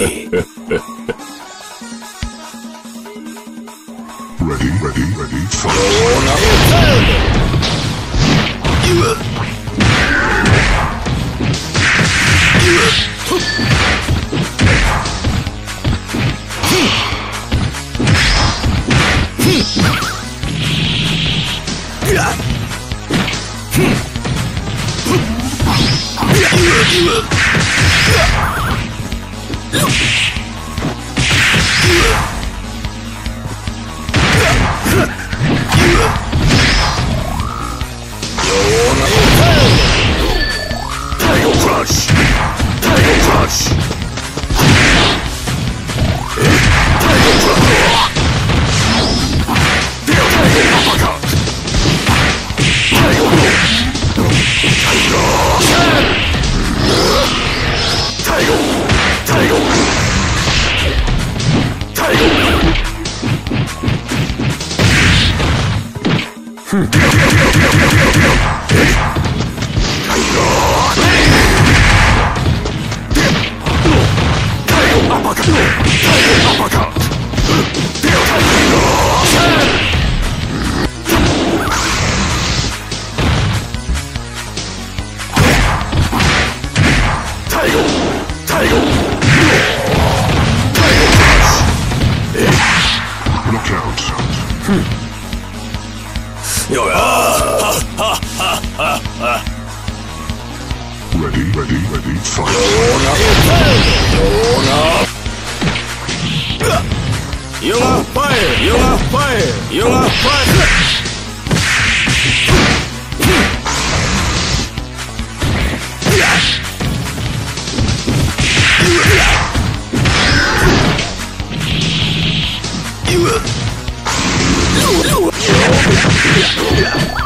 ready, ready, ready, fire! Yeah! Uppercut! Uppercut! ready, ready, ready, fight. you are have fire! you are have fire! You'll have fire! Yeah.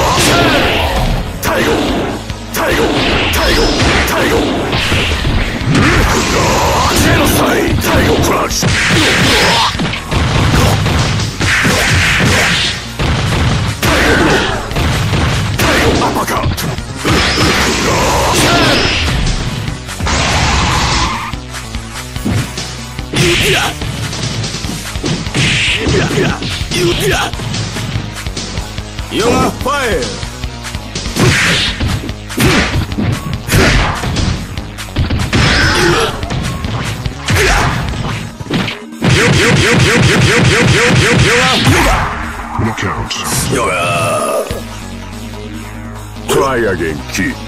Genocide! Title Crunch! Try again, kid.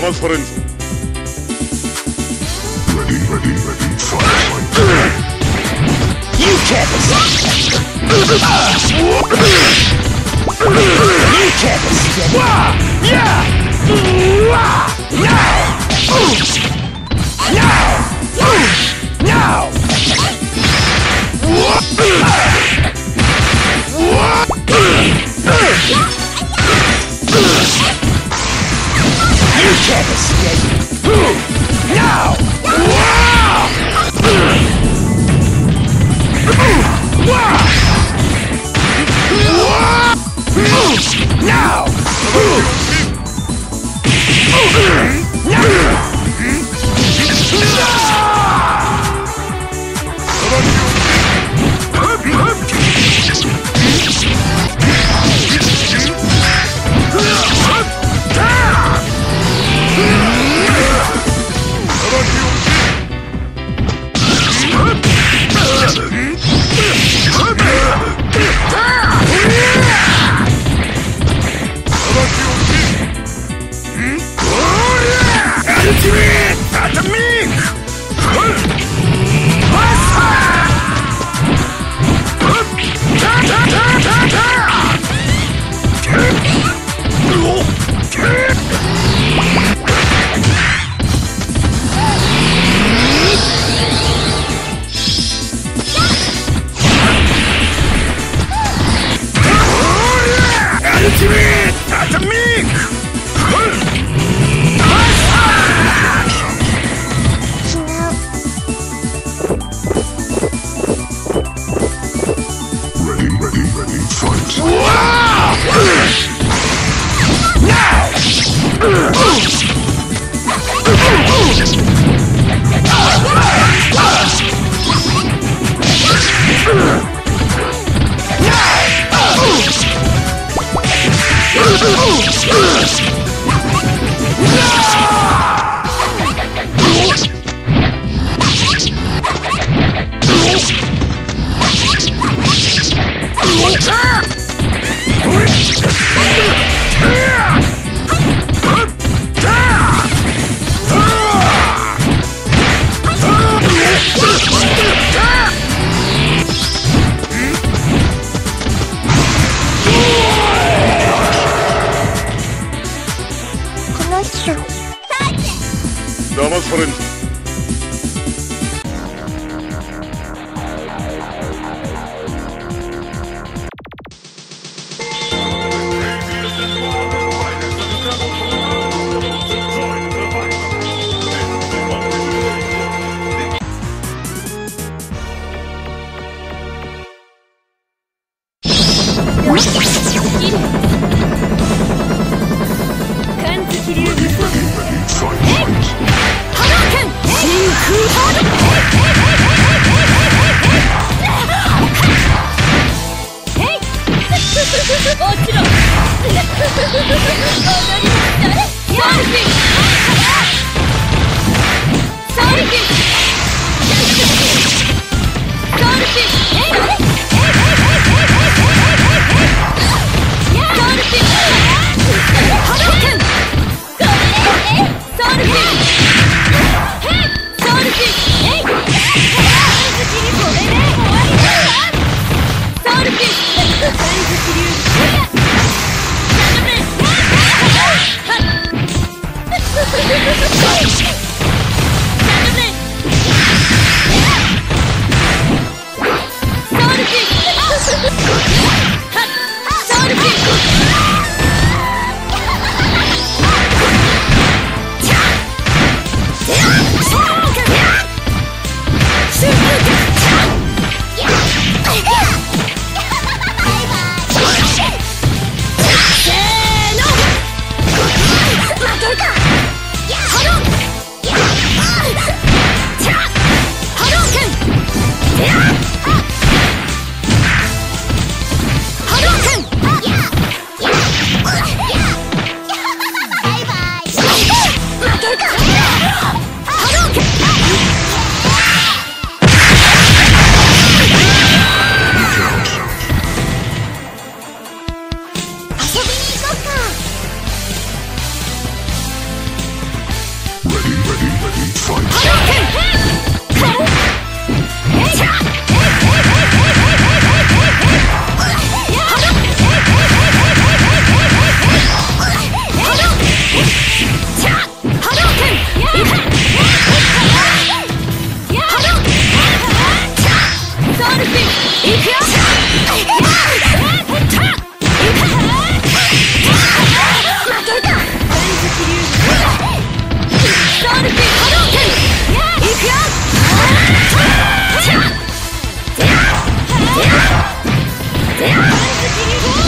Vamos Ready, ready, ready, Fight! You can't escape! You can't escape! Yeah! Now! Now! 남아 서른 What? Sorry, Yeah!